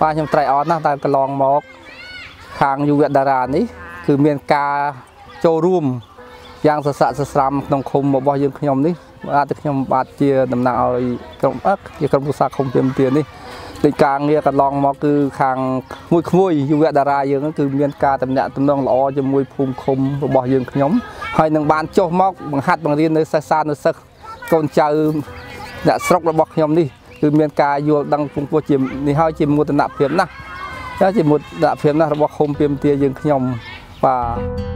បាទខ្ញុំត្រេកអរណាស់តែកន្លងមក ខាងយុវតារានេះ គឺមានការចូលរួមយ៉ាងសស័កសស្រាំក្នុងឃុំរបស់យើងខ្ញុំនេះបាទខ្ញុំបាទជាតំណាងឲ្យក្រុមអឹកជាក្រុមប្រសាឃុំពីមទានេះដូចការងារកន្លងមកគឺខាងក្មួយក្មួយយុវតារាយើងគឺមានការតំណាក់តំណងល្អជាមួយភូមិឃុំរបស់យើងខ្ញុំហើយនឹងបានចុះមកបង្ហាត់បង្រៀននៅសិស្សសានុសិស្សកូនចៅអ្នកស្រុករបស់ខ្ញុំនេះ គឺមានការយល់ដឹងពងពោះជានេះហើយជាមោទនភាពណាស់ចាជាមោទនភាពណាស់របស់ឃុំពីមទាយើងខ្ញុំបាទ